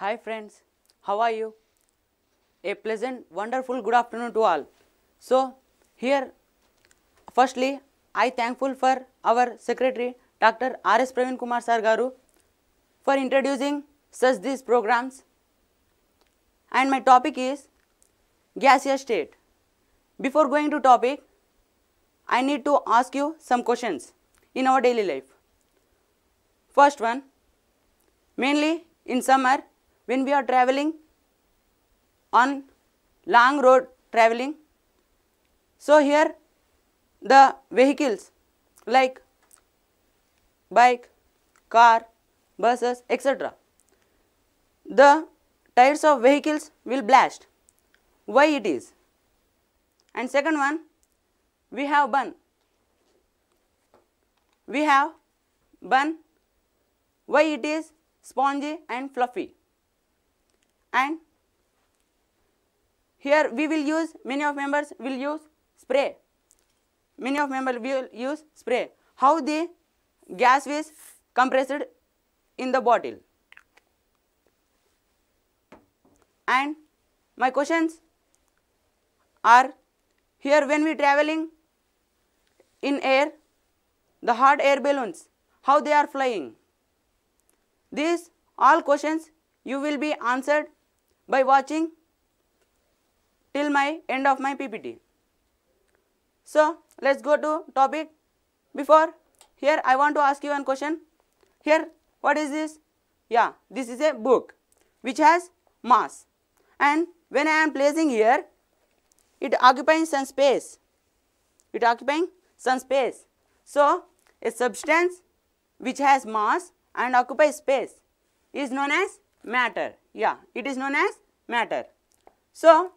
Hi friends, how are you? A pleasant, wonderful good afternoon to all. So here, firstly, I thankful for our secretary Dr. R.S. Praveen Kumar Sir Garu for introducing such these programs. And my topic is gaseous state. Before going to topic, I need to ask you some questions in our daily life. First one, mainly in summer when we are traveling on long road traveling. So here the vehicles like bike, car, buses, etc. The tires of vehicles will blast. Why it is? And second one, we have bun. We have bun. Why it is spongy and fluffy? And here we will use many of members will use spray. Many of members will use spray. How the gas is compressed in the bottle. And my questions are here when we traveling in air the hot air balloons how they are flying these all questions you will be answered by watching till my end of my ppt so let's go to topic before. Here i want to ask you one question. Here what is this? Yeah this is a book which has mass. And when i am placing here it occupies some space. It occupying some space. So a substance which has mass and occupies space is known as matter. Yeah it is known as matter. So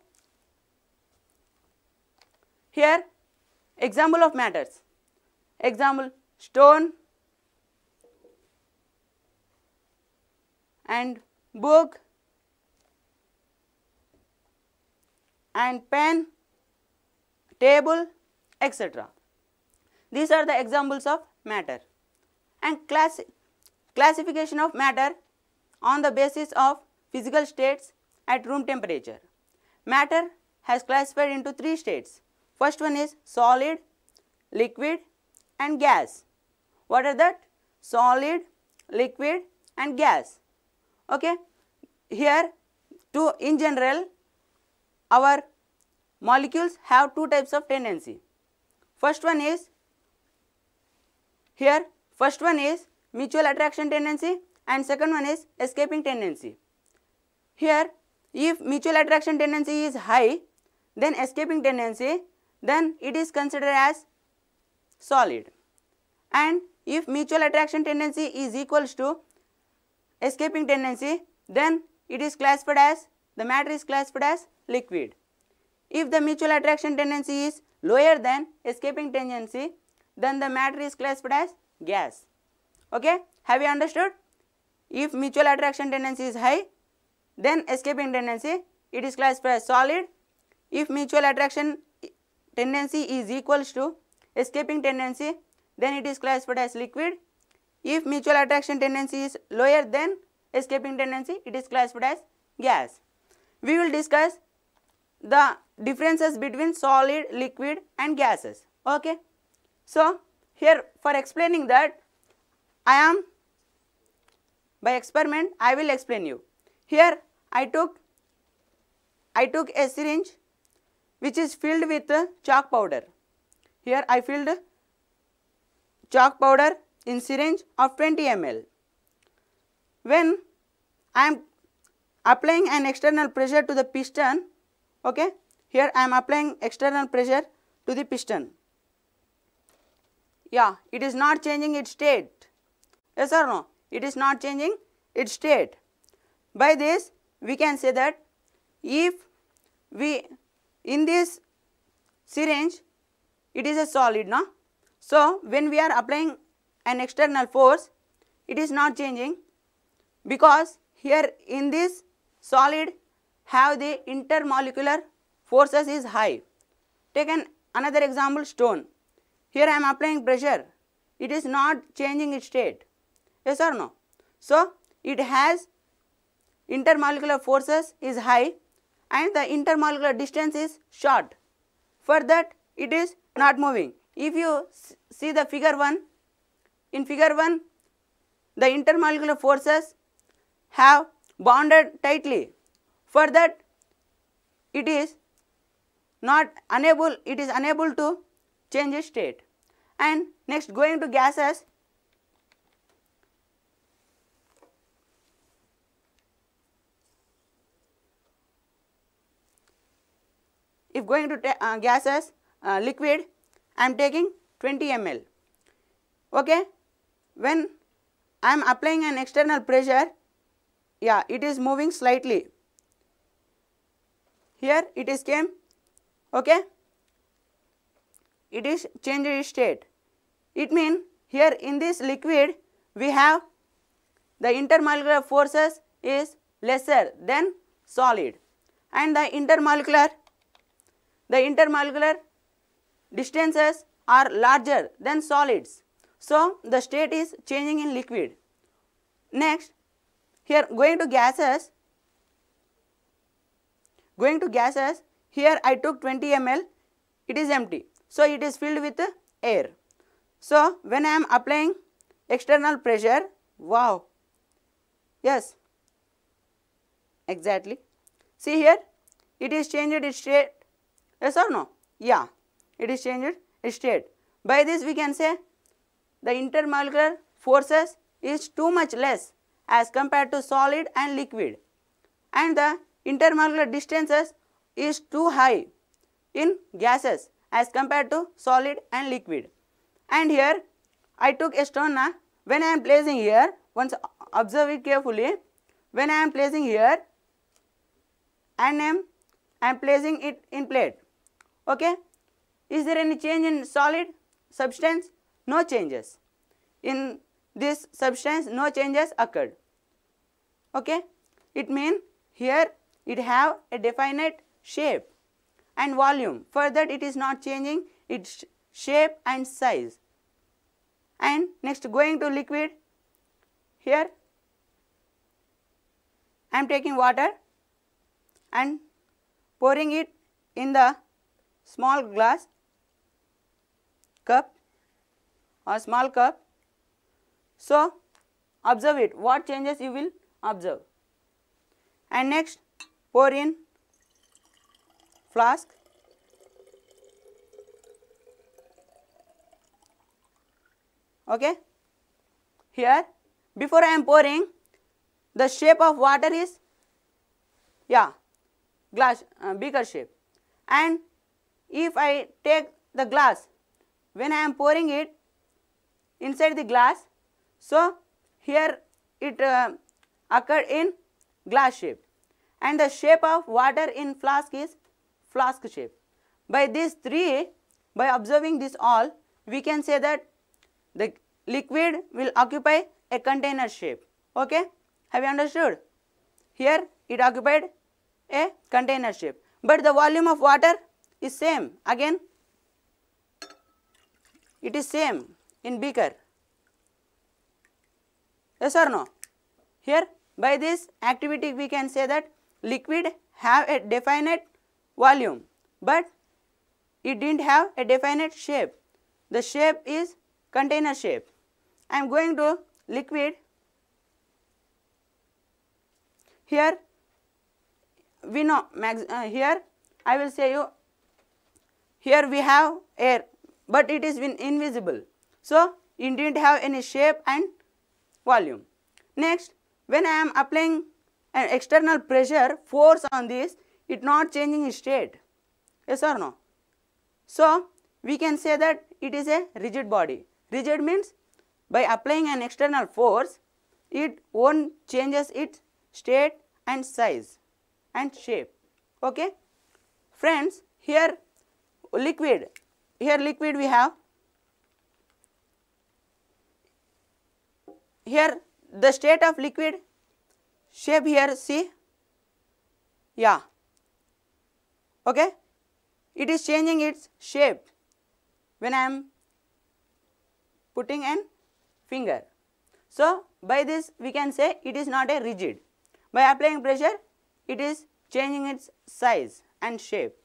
here example of matters. Example stone and book and pen, table, etc. These are the examples of matter. And class classification of matter on the basis of physical states at room temperature. Matter has classified into three states. First one is solid, liquid and gas. What are that? Solid, liquid and gas. Okay. Here to in general our molecules have two types of tendency. First one is here first one is mutual attraction tendency and second one is escaping tendency. Here if mutual attraction tendency is high then escaping tendency then it is considered as solid and if mutual attraction tendency is equals to escaping tendency then it is classified as the matter is classified as liquid. If the mutual attraction tendency is lower than escaping tendency, then the matter is classified as gas. Okay? Have you understood? If mutual attraction tendency is high, then escaping tendency, it is classified as solid. If mutual attraction tendency is equals to escaping tendency, then it is classified as liquid. If mutual attraction tendency is lower than escaping tendency, it is classified as gas we will discuss the differences between solid, liquid and gases. Okay. So, here for explaining that I am by experiment I will explain you. Here I took I took a syringe which is filled with chalk powder. Here I filled chalk powder in syringe of 20 ml. When I am applying an external pressure to the piston okay here i am applying external pressure to the piston yeah it is not changing its state yes or no it is not changing its state by this we can say that if we in this syringe it is a solid no so when we are applying an external force it is not changing because here in this solid have the intermolecular forces is high. Take an another example stone. Here I am applying pressure. It is not changing its state. Yes or no? So, it has intermolecular forces is high and the intermolecular distance is short. For that it is not moving. If you see the figure 1, in figure 1 the intermolecular forces have bonded tightly. For that it is not unable, it is unable to change its state. And next going to gases, if going to uh, gases uh, liquid I am taking 20 ml okay? When I am applying an external pressure yeah it is moving slightly. Here it is came okay? It is changed state. It means here in this liquid we have the intermolecular forces is lesser than solid. And the intermolecular the intermolecular distances are larger than solids. So, the state is changing in liquid. Next, here going to gases, going to gases, here I took 20 ml, it is empty. So, it is filled with air. So, when I am applying external pressure, wow, yes, exactly. See here, it is changed its state Yes or no? Yeah, it is changed state. By this we can say the intermolecular forces is too much less as compared to solid and liquid and the intermolecular distances is too high in gases as compared to solid and liquid. And here I took a stone when I am placing here once observe it carefully when I am placing here and I am, I am placing it in plate Okay. Is there any change in solid substance? No changes. In this substance no changes occurred. Okay. It means here it have a definite shape and volume. Further it is not changing its shape and size. And next going to liquid here I am taking water and pouring it in the small glass cup or small cup. So, observe it. What changes you will observe. And next pour in flask. Okay? Here before I am pouring the shape of water is yeah glass uh, beaker shape. And if I take the glass when I am pouring it inside the glass so here it uh, occurred in glass shape. And the shape of water in flask is flask shape. By these three by observing this all we can say that the liquid will occupy a container shape. Okay? Have you understood? Here it occupied a container shape. But the volume of water is same. Again it is same in beaker. Yes or no? Here by this activity we can say that liquid have a definite volume but it didn't have a definite shape. The shape is container shape. I am going to liquid. Here we know uh, here i will say you here we have air but it is invisible. So, it did not have any shape and volume. Next, when I am applying an external pressure force on this, it not changing its state, yes or no. So, we can say that it is a rigid body. Rigid means by applying an external force, it won't changes its state and size and shape. Okay. Friends, here liquid. Here liquid we have. Here the state of liquid. Shape here see? Yeah. Okay? It is changing its shape when I am putting an finger. So, by this we can say it is not a rigid, By applying pressure, it is changing its size and shape.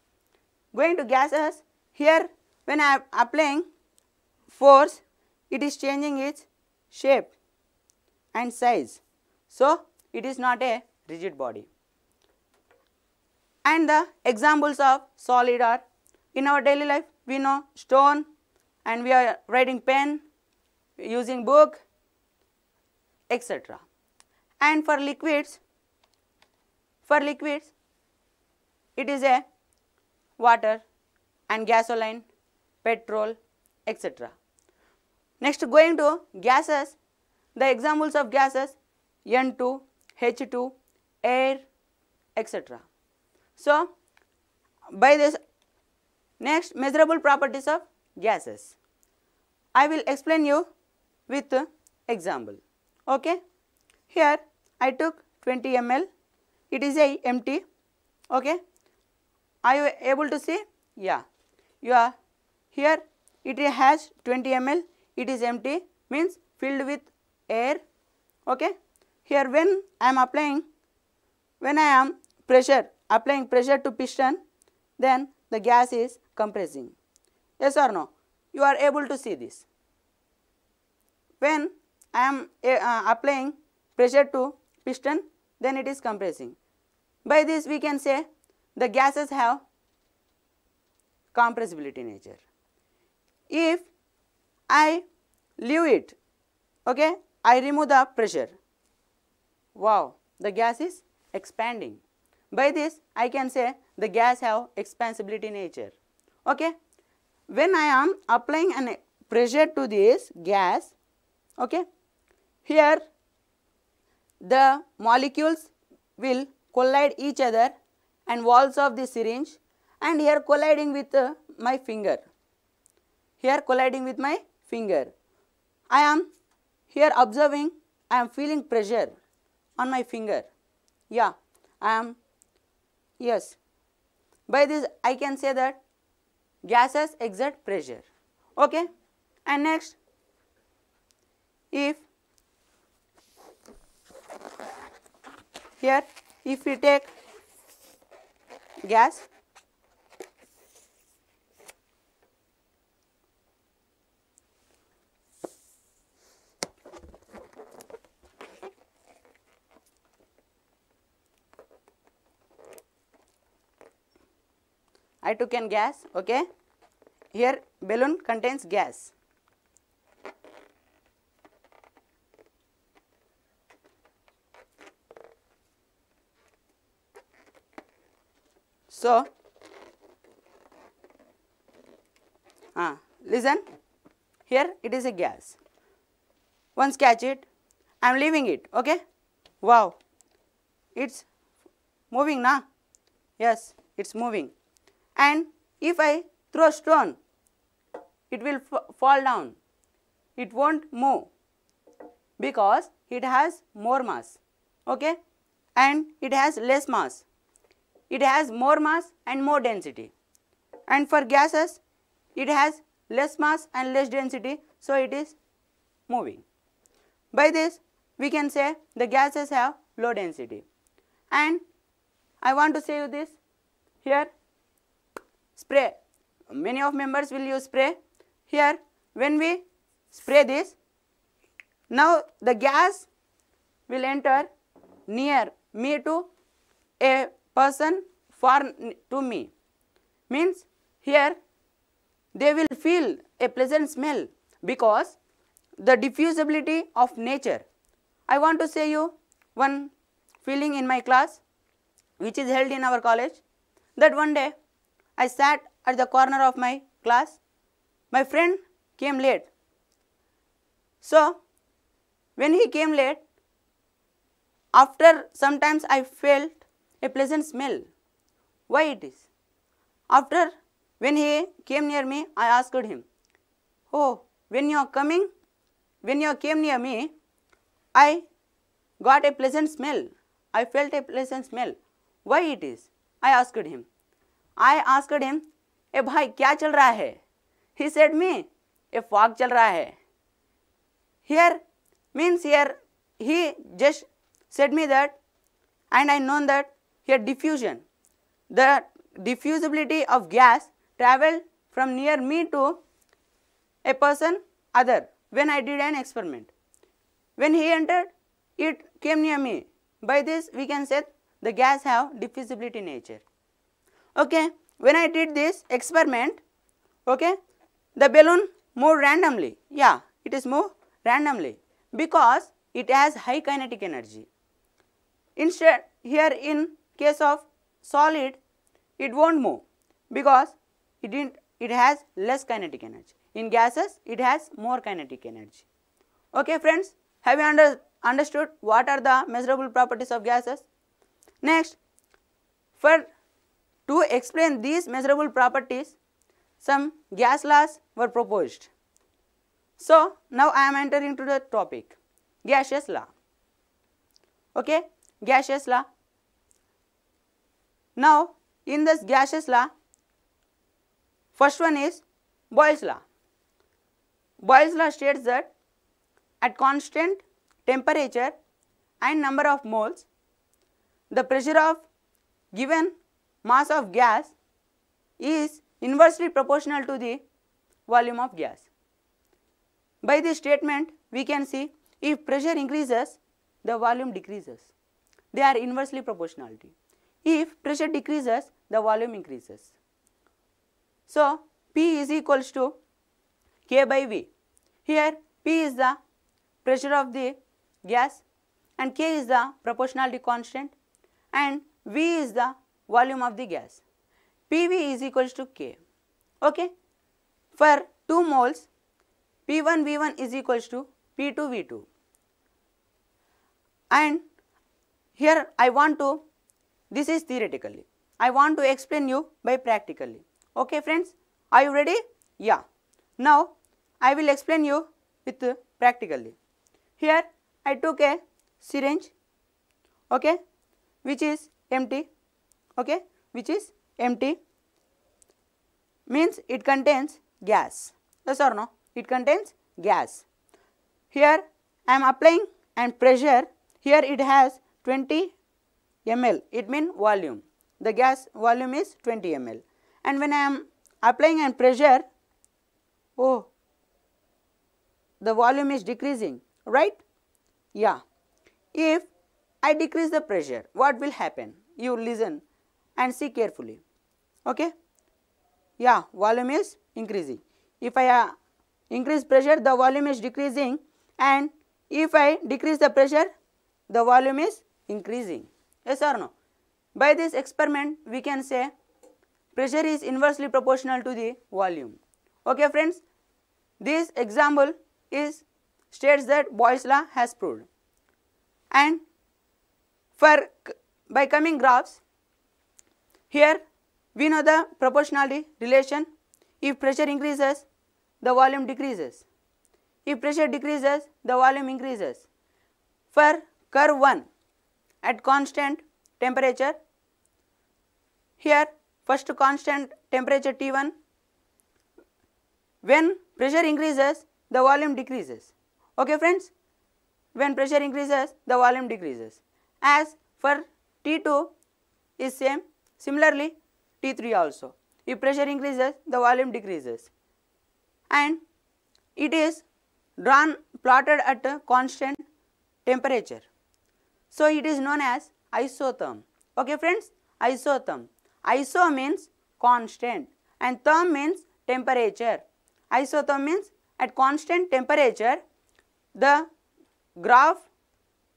Going to gases, here when I am applying force, it is changing its shape and size. So, it is not a rigid body. And the examples of solid are in our daily life we know stone and we are writing pen, using book etc. And for liquids, for liquids it is a water and gasoline, petrol etc. Next going to gases, the examples of gases N2, H2, air etc. So, by this next measurable properties of gases. I will explain you with example. Okay. Here I took 20 ml, it is a empty. Okay. Are you able to see? Yeah. You are here it has 20 ml, it is empty means filled with air. Okay. Here when I am applying, when I am pressure applying pressure to piston, then the gas is compressing. Yes or no? You are able to see this. When I am uh, applying pressure to piston, then it is compressing. By this we can say the gases have compressibility nature. If I leave it, okay, I remove the pressure, wow, the gas is expanding. By this I can say the gas have expansibility nature. Okay. When I am applying an pressure to this gas, okay, here the molecules will collide each other and walls of the syringe and here colliding with uh, my finger. Here colliding with my finger. I am here observing, I am feeling pressure on my finger. Yeah, I am, yes. By this I can say that gases exert pressure. Okay. And next, if here if we take gas I took an gas, okay. Here balloon contains gas. So, ah, listen, here it is a gas. Once catch it, I am leaving it, okay. Wow, it's moving now. Yes, it's moving and if I throw a stone, it will fall down. It won't move because it has more mass okay? and it has less mass. It has more mass and more density and for gases it has less mass and less density so it is moving. By this we can say the gases have low density and I want to say you this here spray. Many of members will use spray. Here when we spray this, now the gas will enter near me to a person far to me. Means here they will feel a pleasant smell because the diffusibility of nature. I want to say you one feeling in my class which is held in our college that one day I sat at the corner of my class. My friend came late. So, when he came late, after sometimes I felt a pleasant smell. Why it is? After when he came near me, I asked him, Oh, when you are coming, when you came near me, I got a pleasant smell. I felt a pleasant smell. Why it is? I asked him. I asked him, ए भाई क्या चल रहा है he said me a fog चल रहा है here means here he just said me that and I know that here diffusion, the diffusibility of gas traveled from near me to a person other when I did an experiment. When he entered, it came near me. By this we can say the gas have diffusibility nature. Okay, when I did this experiment, okay, the balloon moved randomly. Yeah, it is moved randomly because it has high kinetic energy. Instead, here in case of solid, it won't move because it didn't it has less kinetic energy. In gases, it has more kinetic energy. Okay friends, have you under, understood what are the measurable properties of gases? Next, for to explain these measurable properties, some gas laws were proposed. So, now I am entering to the topic, gaseous law. Okay, gaseous law. Now, in this gaseous law, first one is Boyle's law. Boyle's law states that at constant temperature and number of moles, the pressure of given mass of gas is inversely proportional to the volume of gas. By this statement, we can see if pressure increases, the volume decreases. They are inversely proportionality. If pressure decreases, the volume increases. So, P is equals to K by V. Here, P is the pressure of the gas and K is the proportionality constant and V is the volume of the gas. PV is equals to K. Okay. For 2 moles, P1 V1 is equals to P2 V2. And here I want to, this is theoretically, I want to explain you by practically. Okay friends, are you ready? Yeah. Now I will explain you with practically. Here I took a syringe, okay, which is empty, okay, which is empty means it contains gas. Yes or no? It contains gas. Here I am applying and pressure, here it has 20 ml, it means volume. The gas volume is 20 ml. And when I am applying and pressure, oh, the volume is decreasing, right? Yeah. If I decrease the pressure, what will happen? You listen and see carefully. Okay? Yeah, volume is increasing. If I uh, increase pressure, the volume is decreasing and if I decrease the pressure, the volume is increasing. Yes or no? By this experiment, we can say pressure is inversely proportional to the volume. Okay friends, this example is states that Boyle's law has proved. And for by coming graphs, here we know the proportionality relation. If pressure increases, the volume decreases. If pressure decreases, the volume increases. For curve 1 at constant temperature, here first constant temperature T1, when pressure increases, the volume decreases. Okay friends, when pressure increases, the volume decreases. As for T2 is same, similarly T3 also. If pressure increases, the volume decreases. And it is drawn plotted at a constant temperature. So, it is known as isotherm. Okay friends, isotherm. Iso means constant and therm means temperature. Isotherm means at constant temperature the graph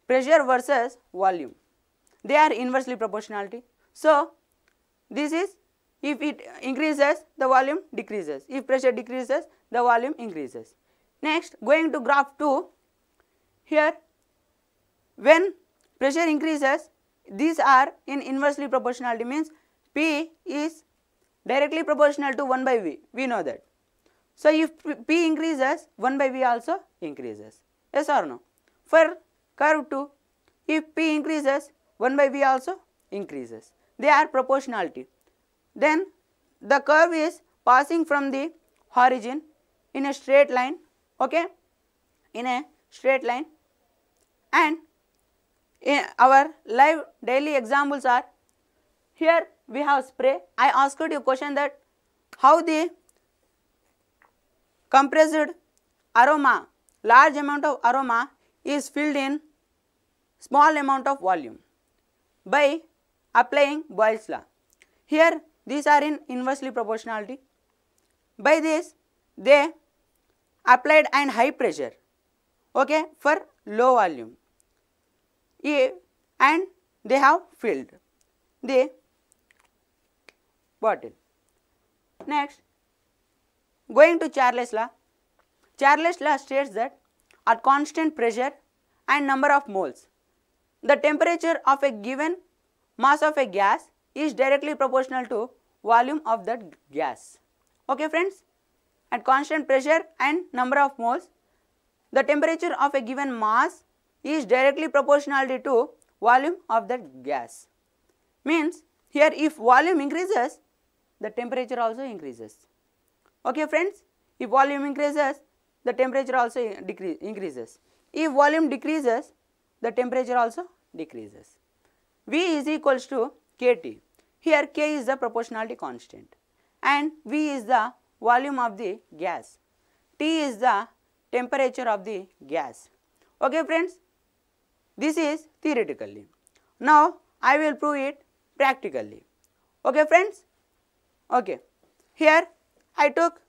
pressure versus volume they are inversely proportionality. So, this is if it increases the volume decreases if pressure decreases the volume increases. Next going to graph 2 here when pressure increases these are in inversely proportionality means P is directly proportional to 1 by V we know that. So, if P increases 1 by V also increases yes or no. For curve 2 if P increases 1 by V also increases they are proportionality. Then the curve is passing from the origin in a straight line okay in a straight line and in our live daily examples are here we have spray. I asked you a question that how the compressed aroma, large amount of aroma is filled in small amount of volume by applying Boyle's law. Here these are in inversely proportionality. By this they applied and high pressure okay, for low volume A and they have filled the bottle. Next going to Charles law. Charles law states that at constant pressure and number of moles the temperature of a given mass of a gas is directly proportional to volume of that gas. Okay friends, at constant pressure and number of moles, the temperature of a given mass is directly proportional to volume of that gas. Means here if volume increases, the temperature also increases. Okay friends, if volume increases, the temperature also decrease, increases. If volume decreases, the temperature also decreases. V is equals to kT. Here K is the proportionality constant and V is the volume of the gas. T is the temperature of the gas. Okay friends, this is theoretically. Now I will prove it practically. Okay friends? Okay. Here I took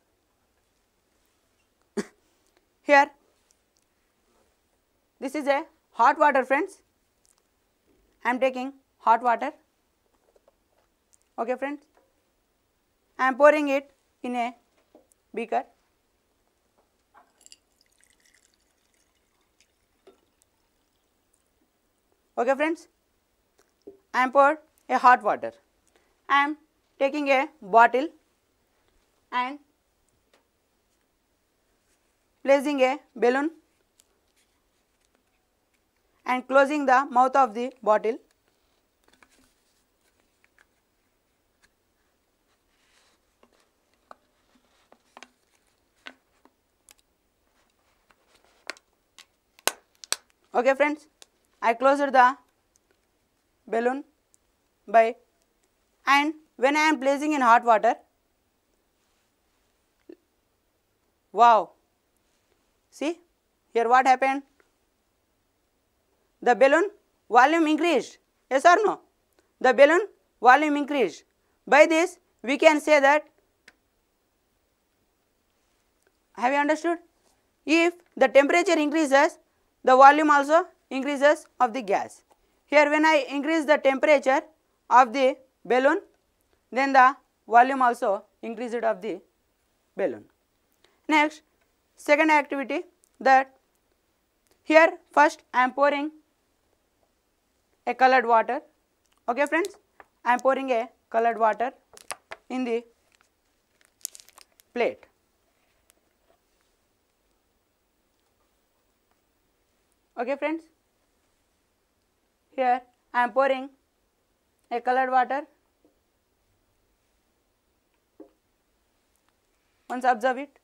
here this is a hot water friends. I am taking hot water. Okay friends. I am pouring it in a beaker. Okay friends, I am poured a hot water. I am taking a bottle and placing a balloon and closing the mouth of the bottle. Okay friends, I closed the balloon by and when I am placing in hot water, wow, see here what happened? The balloon volume increased, yes or no? The balloon volume increased. By this we can say that, have you understood? If the temperature increases, the volume also increases of the gas. Here when I increase the temperature of the balloon, then the volume also increases of the balloon. Next, second activity that here first I am pouring a colored water. Okay friends, I am pouring a colored water in the plate. Okay friends, here I am pouring a colored water. Once observe it.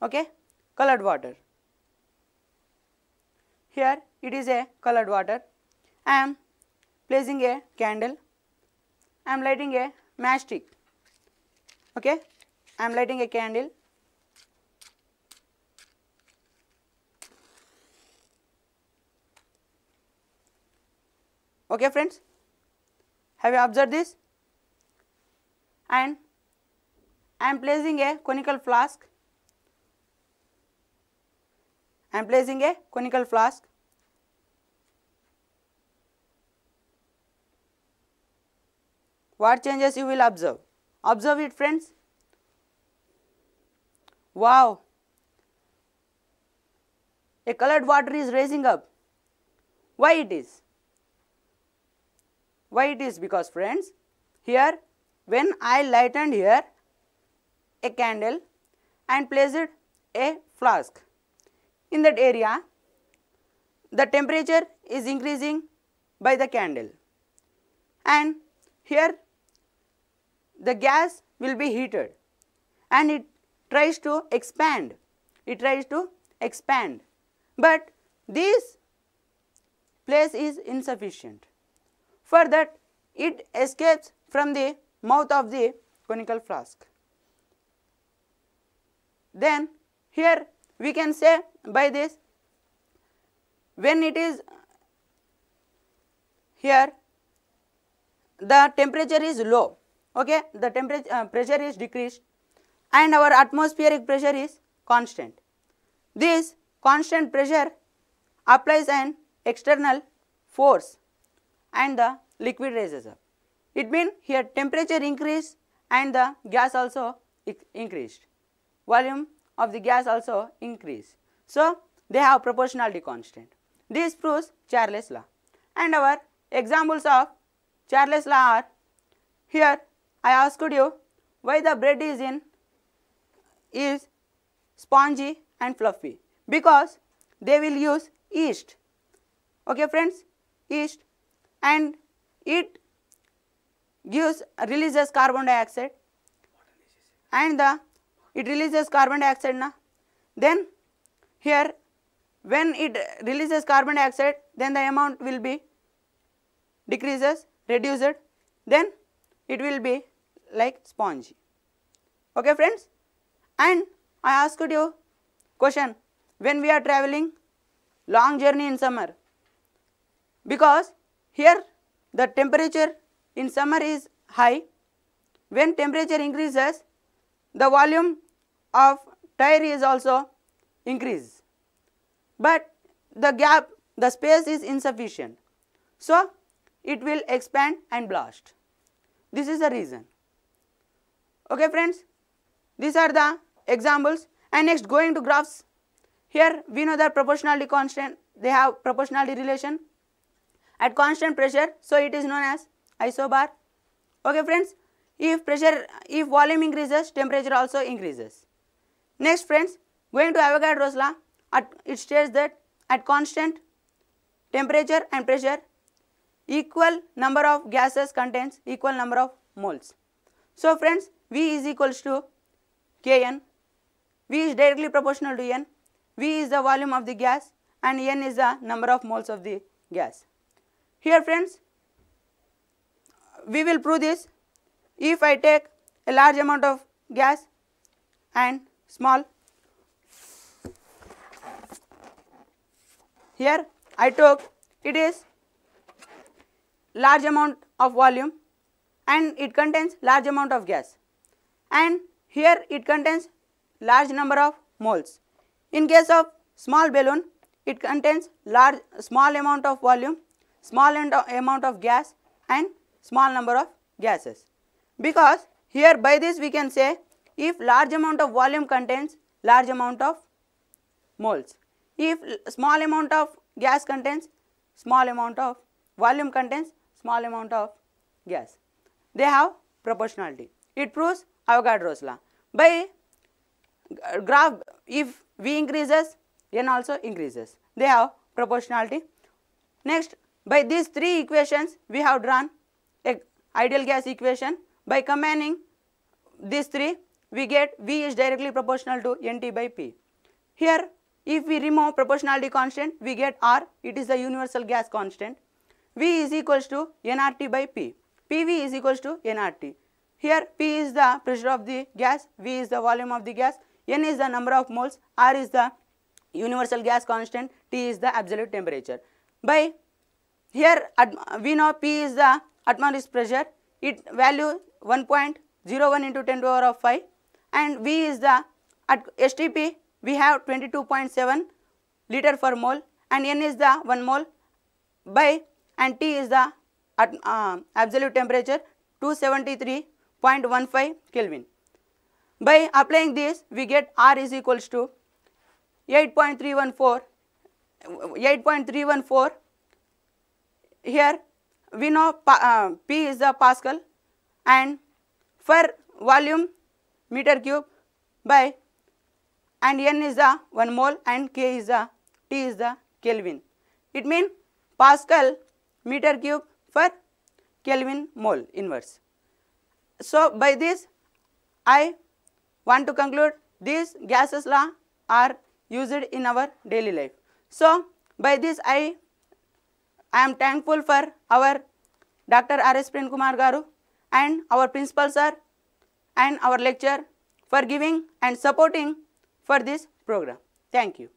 Okay, colored water. Here it is a colored water. I am placing a candle. I am lighting a matchstick. Okay, I am lighting a candle. Okay, friends, have you observed this? And I am placing a conical flask. I am placing a conical flask what changes you will observe? Observe it friends. Wow, a colored water is raising up. Why it is? Why it is? Because friends, here when I lightened here a candle and placed a flask in that area, the temperature is increasing by the candle. and here the gas will be heated and it tries to expand it tries to expand. But this place is insufficient. For that it escapes from the mouth of the conical flask. Then here we can say by this when it is here the temperature is low okay? The temperature uh, pressure is decreased and our atmospheric pressure is constant. This constant pressure applies an external force and the liquid rises up. It means here temperature increased and the gas also increased. Volume of the gas also increased so they have proportionality constant. This proves Charles law. And our examples of Charles law are here I asked you why the bread is in is spongy and fluffy. Because they will use yeast. Okay friends? Yeast. And it gives releases carbon dioxide. And the it releases carbon dioxide na? Then here when it releases carbon dioxide then the amount will be decreases reduced. Then it will be like sponge. Okay friends? And I asked you question. When we are traveling long journey in summer. Because here the temperature in summer is high. When temperature increases the volume of tire is also increase. But the gap the space is insufficient. So it will expand and blast this is the reason. Okay friends? These are the examples. And next going to graphs. Here we know that proportionality constant they have proportionality relation at constant pressure. So it is known as isobar. Okay friends? If pressure if volume increases temperature also increases. Next friends? Going to avogadro's law it states that at constant temperature and pressure equal number of gases contains equal number of moles. So friends v is equals to kn. V is directly proportional to n. V is the volume of the gas and n is the number of moles of the gas. Here friends we will prove this. If I take a large amount of gas and small here I took it is large amount of volume and it contains large amount of gas. And here it contains large number of moles. In case of small balloon it contains large small amount of volume, small amount of gas and small number of gases. Because here by this we can say if large amount of volume contains large amount of moles, if small amount of gas contains small amount of volume contains small amount of gas. They have proportionality. It proves Avogadro's law. By uh, graph if V increases N also increases. They have proportionality. Next by these three equations we have drawn a ideal gas equation by combining these three we get V is directly proportional to NT by P. Here if we remove proportionality constant we get R it is the universal gas constant. V is equals to nRT by P. PV is equals to nRT. Here P is the pressure of the gas, V is the volume of the gas, N is the number of moles, R is the universal gas constant, T is the absolute temperature. By here we know P is the atmospheric pressure, it value 1.01 into 10 to the power of 5 and V is the at STP we have 22.7 liter per mole and N is the 1 mole by and T is the at, uh, absolute temperature 273.15 Kelvin. By applying this we get R is equals to 8.314 8.314 here we know uh, P is the Pascal and for volume meter cube by and N is the 1 mole and K is the T is the Kelvin. It means Pascal meter cube for Kelvin mole inverse. So, by this I want to conclude these gases law are used in our daily life. So, by this I, I am thankful for our Dr. R. S. Kumar Garu and our principal sir and our lecturer for giving and supporting for this program. Thank you.